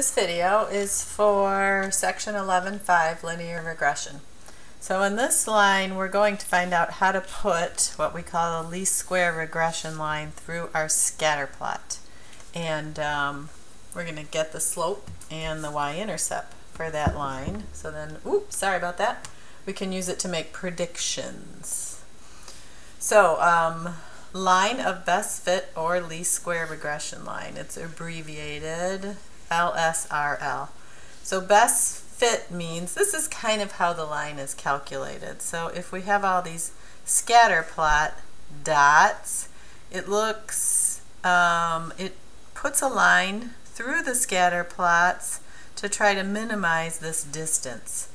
This video is for section 11.5 linear regression. So in this line we're going to find out how to put what we call a least square regression line through our scatter plot. And um, we're going to get the slope and the y-intercept for that line. So then, oops, sorry about that. We can use it to make predictions. So um, line of best fit or least square regression line. It's abbreviated LSRL. So best fit means this is kind of how the line is calculated. So if we have all these scatter plot dots, it looks, um, it puts a line through the scatter plots to try to minimize this distance.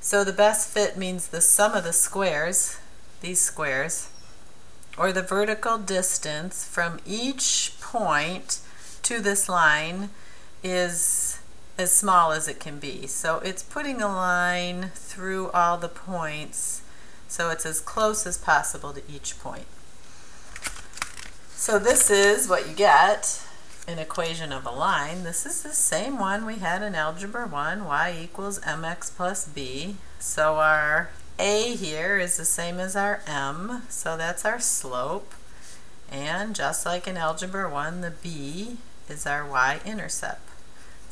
So the best fit means the sum of the squares, these squares, or the vertical distance from each point to this line is as small as it can be. So it's putting a line through all the points so it's as close as possible to each point. So this is what you get, an equation of a line. This is the same one we had in Algebra 1, y equals mx plus b. So our a here is the same as our m, so that's our slope. And just like in Algebra 1, the b is our y-intercept.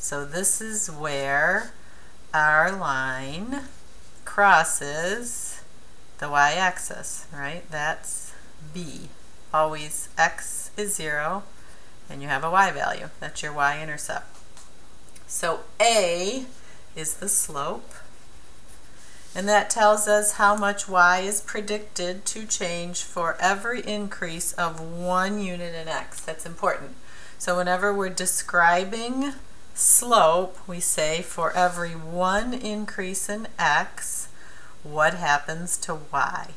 So this is where our line crosses the y-axis, right? That's B. Always x is 0 and you have a y value. That's your y-intercept. So A is the slope and that tells us how much y is predicted to change for every increase of one unit in x. That's important. So whenever we're describing slope, we say for every one increase in x, what happens to y?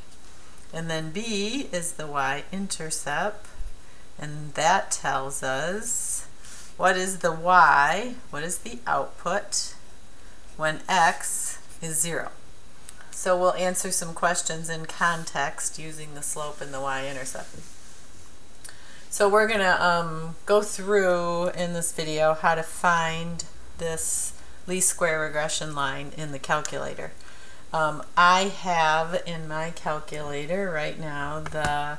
And then b is the y-intercept, and that tells us what is the y, what is the output when x is 0. So we'll answer some questions in context using the slope and the y-intercept. So we're going to um, go through in this video how to find this least square regression line in the calculator. Um, I have in my calculator right now the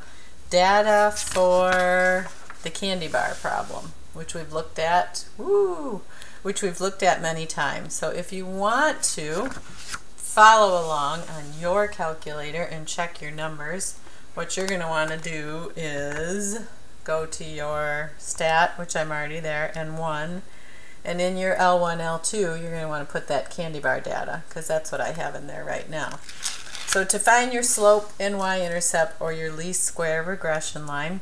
data for the candy bar problem, which we've looked at, woo, which we've looked at many times. So if you want to follow along on your calculator and check your numbers, what you're going to want to do is go to your stat, which I'm already there, and 1. And in your L1, L2, you're going to want to put that candy bar data, because that's what I have in there right now. So to find your slope and y-intercept, or your least square regression line,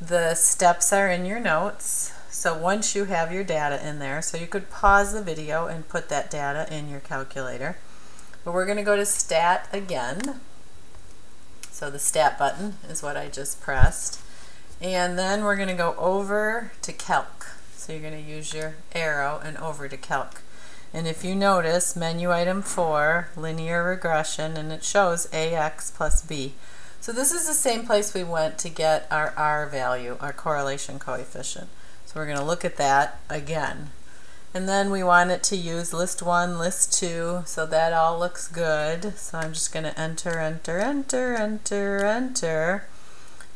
the steps are in your notes. So once you have your data in there, so you could pause the video and put that data in your calculator. But we're going to go to stat again. So the stat button is what I just pressed. And then we're going to go over to calc. So you're going to use your arrow and over to calc. And if you notice, menu item 4, linear regression, and it shows ax plus b. So this is the same place we went to get our r value, our correlation coefficient. So we're going to look at that again. And then we want it to use list 1, list 2, so that all looks good. So I'm just going to enter, enter, enter, enter, enter.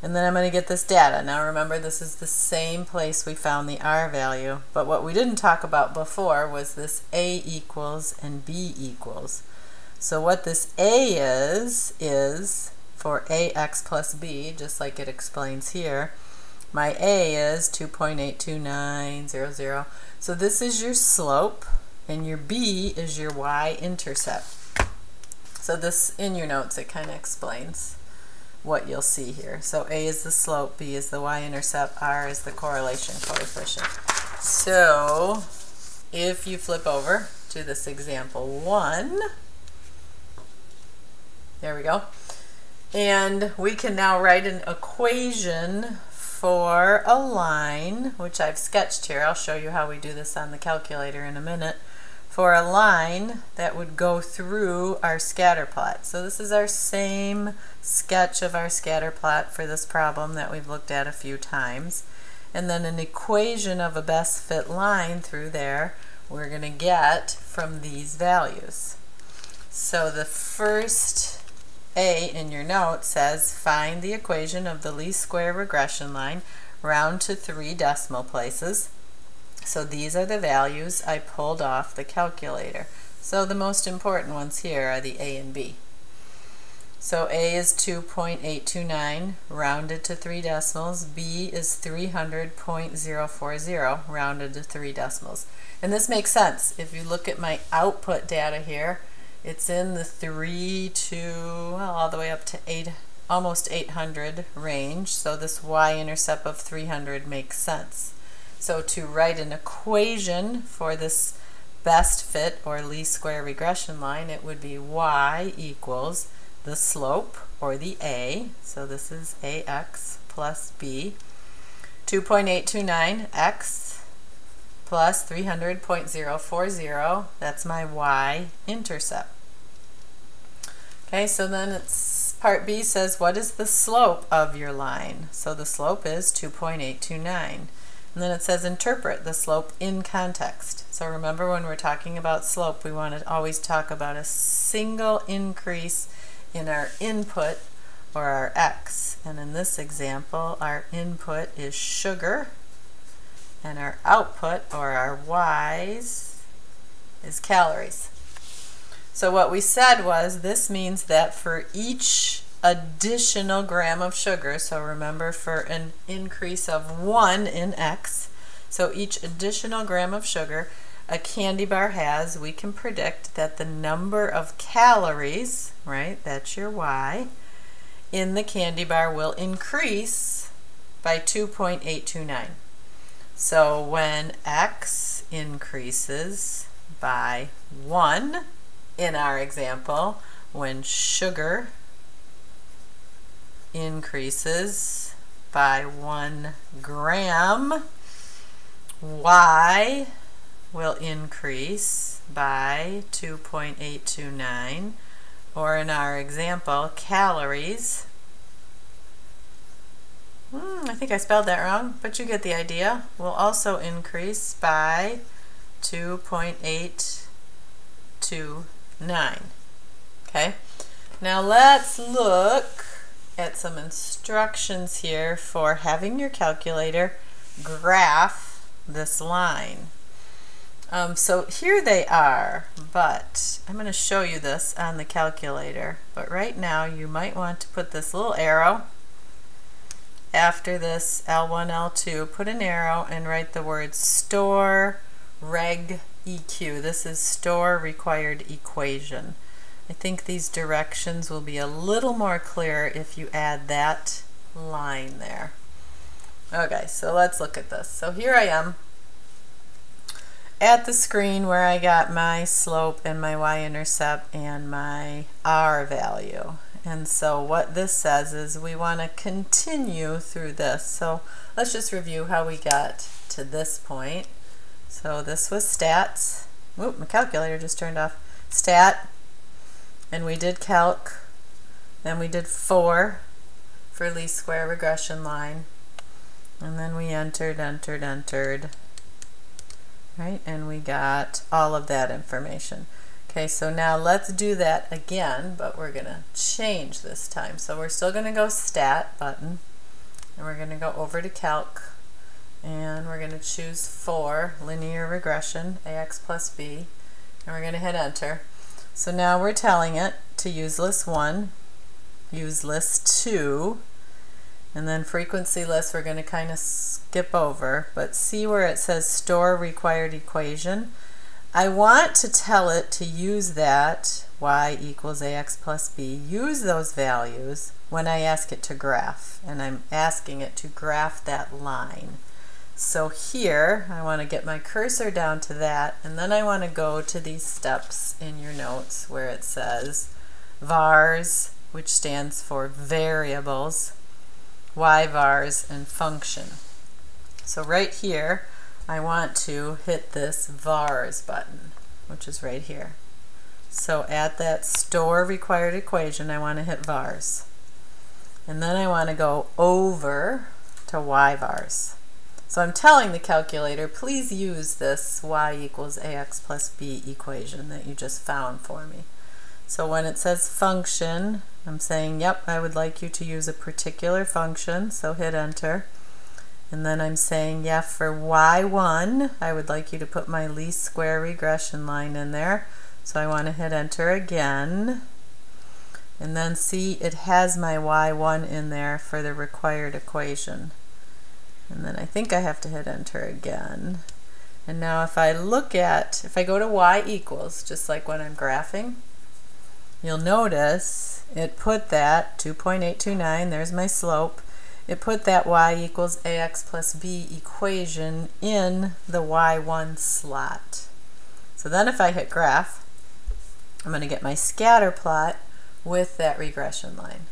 And then I'm going to get this data. Now remember this is the same place we found the R value, but what we didn't talk about before was this A equals and B equals. So what this A is, is for AX plus B, just like it explains here, my A is 2.82900. So this is your slope, and your B is your y-intercept. So this, in your notes, it kind of explains what you'll see here. So A is the slope, B is the y-intercept, R is the correlation coefficient. So if you flip over to this example 1, there we go, and we can now write an equation for a line, which I've sketched here. I'll show you how we do this on the calculator in a minute for a line that would go through our scatter plot. So this is our same sketch of our scatter plot for this problem that we've looked at a few times. And then an equation of a best fit line through there we're going to get from these values. So the first A in your note says find the equation of the least square regression line round to three decimal places. So these are the values I pulled off the calculator. So the most important ones here are the A and B. So A is 2.829 rounded to three decimals. B is 300.040 rounded to three decimals. And this makes sense. If you look at my output data here, it's in the 3 to well, all the way up to 8, almost 800 range. So this y-intercept of 300 makes sense. So to write an equation for this best fit or least square regression line, it would be y equals the slope, or the A, so this is AX plus B, 2.829 X plus 300.040, that's my Y-intercept. Okay, so then it's part B says what is the slope of your line? So the slope is 2.829. And then it says interpret the slope in context. So remember when we're talking about slope, we want to always talk about a single increase in our input or our x. And in this example, our input is sugar and our output or our y's is calories. So what we said was this means that for each additional gram of sugar, so remember for an increase of 1 in x, so each additional gram of sugar, a candy bar has, we can predict that the number of calories, right, that's your Y, in the candy bar will increase by 2.829. So when X increases by 1 in our example, when sugar increases by 1 gram, Y will increase by 2.829 or in our example calories. Hmm, I think I spelled that wrong but you get the idea. Will also increase by 2.829 okay? Now let's look at some instructions here for having your calculator graph this line um, so here they are, but I'm going to show you this on the calculator. But right now you might want to put this little arrow after this L1, L2, put an arrow and write the word store reg EQ. This is store required equation. I think these directions will be a little more clear if you add that line there. Okay, so let's look at this. So here I am at the screen where I got my slope and my y-intercept and my r value. And so what this says is we want to continue through this. So let's just review how we got to this point. So this was stats. Oop, my calculator just turned off. Stat. And we did calc. Then we did 4 for least square regression line. And then we entered, entered, entered right? And we got all of that information. Okay, so now let's do that again, but we're going to change this time. So we're still going to go Stat button, and we're going to go over to Calc, and we're going to choose 4, Linear Regression, AX plus B, and we're going to hit Enter. So now we're telling it to use list 1, use list 2, and then frequency list we're going to kind of skip over, but see where it says store required equation. I want to tell it to use that y equals ax plus b, use those values when I ask it to graph, and I'm asking it to graph that line. So here, I want to get my cursor down to that, and then I want to go to these steps in your notes where it says vars, which stands for variables, yvars, and function. So right here, I want to hit this vars button, which is right here. So at that store required equation, I want to hit vars. And then I want to go over to yvars. So I'm telling the calculator, please use this y equals ax plus b equation that you just found for me. So when it says function, I'm saying, yep, I would like you to use a particular function, so hit enter. And then I'm saying, yeah, for y1, I would like you to put my least square regression line in there. So I want to hit enter again. And then see, it has my y1 in there for the required equation. And then I think I have to hit enter again. And now if I look at, if I go to y equals, just like when I'm graphing, you'll notice it put that 2.829, there's my slope, it put that y equals ax plus b equation in the y1 slot. So then if I hit graph, I'm going to get my scatter plot with that regression line.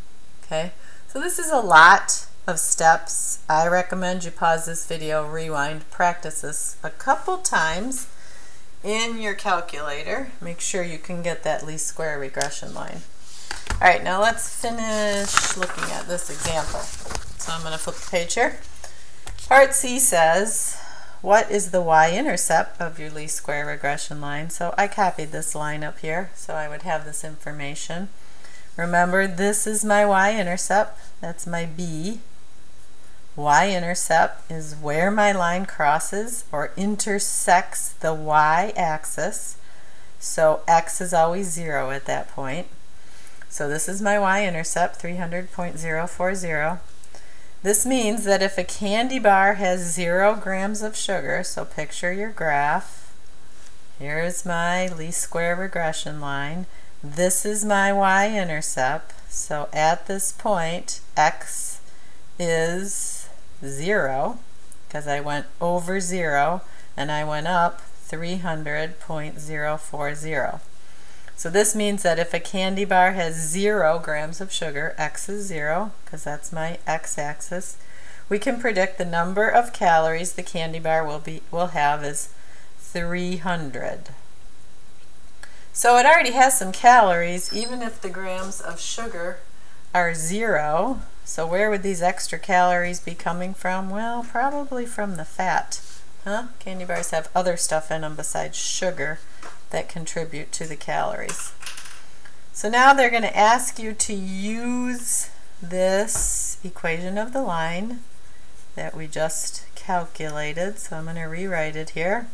Okay, so this is a lot of steps. I recommend you pause this video, rewind, practice this a couple times in your calculator. Make sure you can get that least square regression line. All right, now let's finish looking at this example. So I'm going to flip the page here. Part C says, what is the y-intercept of your least square regression line? So I copied this line up here so I would have this information. Remember, this is my y-intercept. That's my b y-intercept is where my line crosses or intersects the y-axis. So x is always 0 at that point. So this is my y-intercept, 300.040. This means that if a candy bar has 0 grams of sugar, so picture your graph, here's my least square regression line, this is my y-intercept, so at this point x is 0 because I went over 0 and I went up 300.040. So this means that if a candy bar has 0 grams of sugar, x is 0 because that's my x-axis, we can predict the number of calories the candy bar will be will have is 300. So it already has some calories even if the grams of sugar are 0 so where would these extra calories be coming from? Well, probably from the fat. Huh? Candy bars have other stuff in them besides sugar that contribute to the calories. So now they're going to ask you to use this equation of the line that we just calculated. So I'm going to rewrite it here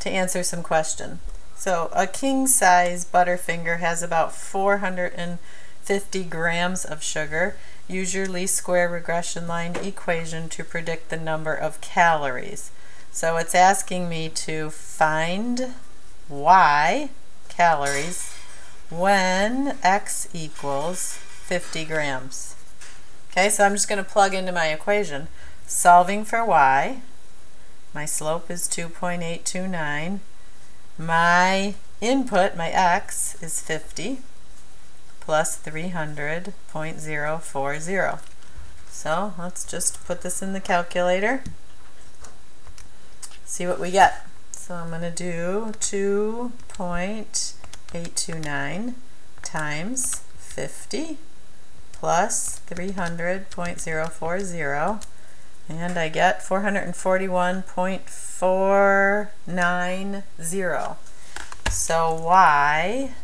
to answer some question. So a king size Butterfinger has about 450 grams of sugar Use your least square regression line equation to predict the number of calories. So it's asking me to find y, calories, when x equals 50 grams. Okay, so I'm just going to plug into my equation. Solving for y, my slope is 2.829. My input, my x, is 50 plus 300.040. So let's just put this in the calculator, see what we get. So I'm going to do 2.829 times 50 plus 300.040 and I get 441.490. So y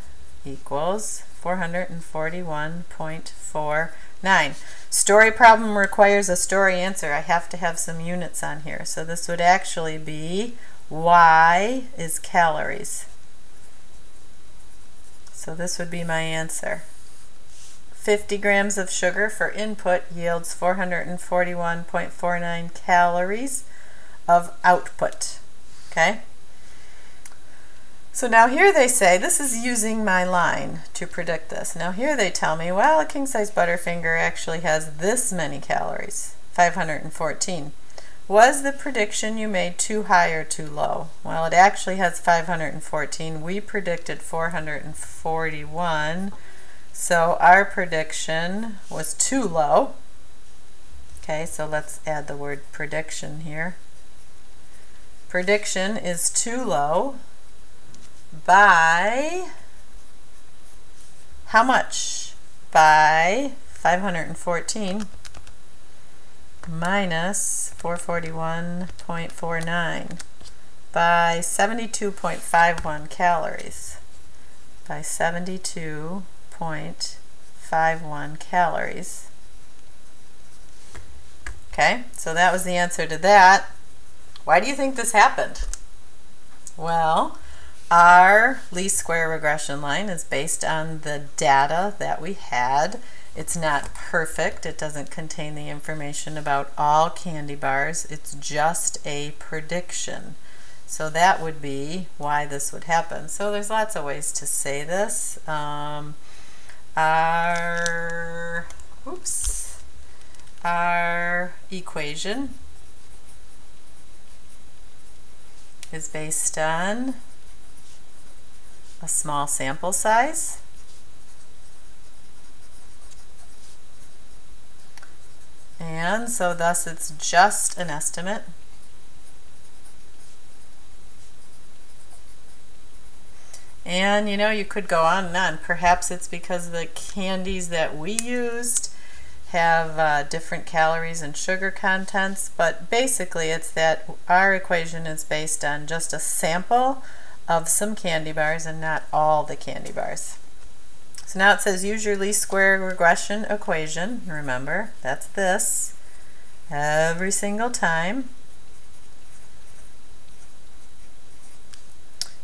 equals 441.49. Story problem requires a story answer. I have to have some units on here. So this would actually be Y is calories. So this would be my answer. 50 grams of sugar for input yields 441.49 calories of output. Okay? So now here they say, this is using my line to predict this. Now here they tell me, well, a king-size Butterfinger actually has this many calories, 514. Was the prediction you made too high or too low? Well, it actually has 514. We predicted 441. So our prediction was too low. Okay, so let's add the word prediction here. Prediction is too low by how much? By 514. minus 441.49 by 72.51 calories by 72.51 calories. Okay, so that was the answer to that. Why do you think this happened? Well, our least square regression line is based on the data that we had. It's not perfect. It doesn't contain the information about all candy bars. It's just a prediction. So that would be why this would happen. So there's lots of ways to say this. Um, our, oops, our equation is based on a small sample size. And so thus it's just an estimate. And you know, you could go on and on. Perhaps it's because the candies that we used have uh, different calories and sugar contents, but basically it's that our equation is based on just a sample of some candy bars and not all the candy bars. So now it says use your least square regression equation. Remember, that's this every single time.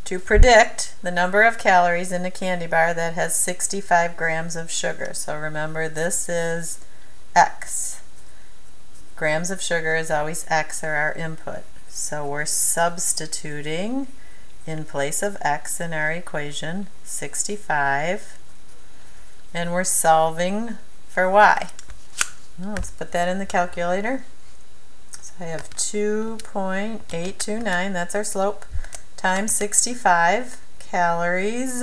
To predict the number of calories in a candy bar that has 65 grams of sugar. So remember this is X. Grams of sugar is always X or our input. So we're substituting in place of X in our equation 65 and we're solving for Y. Well, let's put that in the calculator. So I have 2.829, that's our slope, times 65 calories,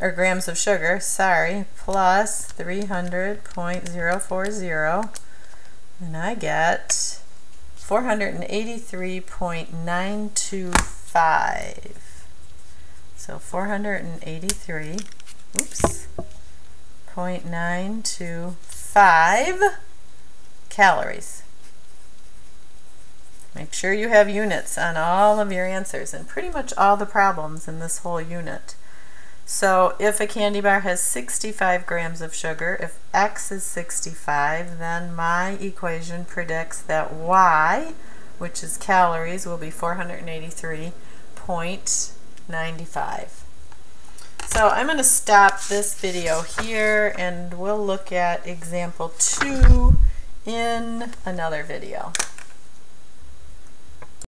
or grams of sugar, sorry, plus 300.040, and I get 483.925. So 483, oops, 0.925 calories. Make sure you have units on all of your answers and pretty much all the problems in this whole unit. So if a candy bar has 65 grams of sugar, if x is 65, then my equation predicts that y, which is calories, will be 483.95. So I'm going to stop this video here and we'll look at example 2 in another video.